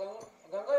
Gong, Gong,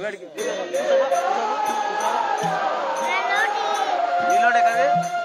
लड़की। नीलोड़े। करे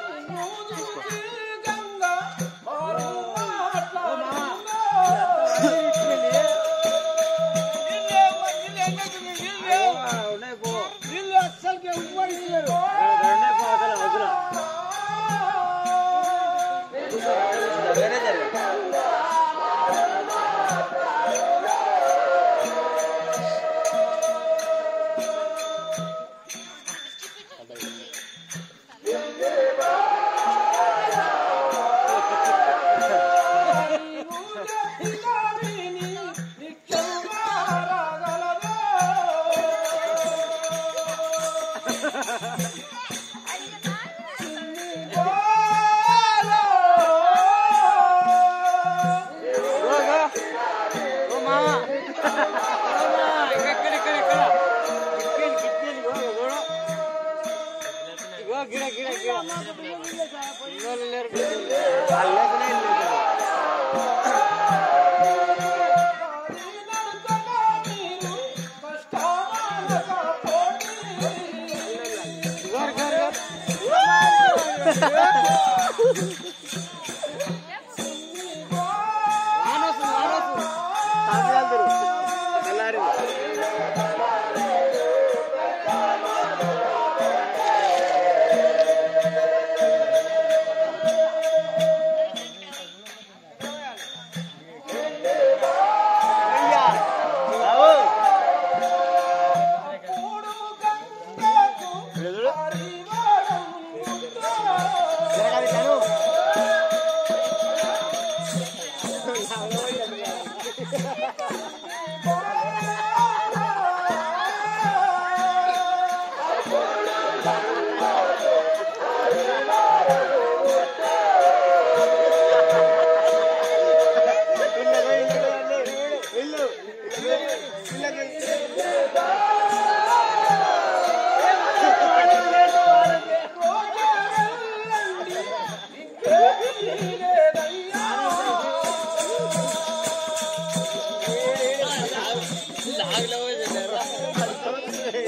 ஆகல ஆகல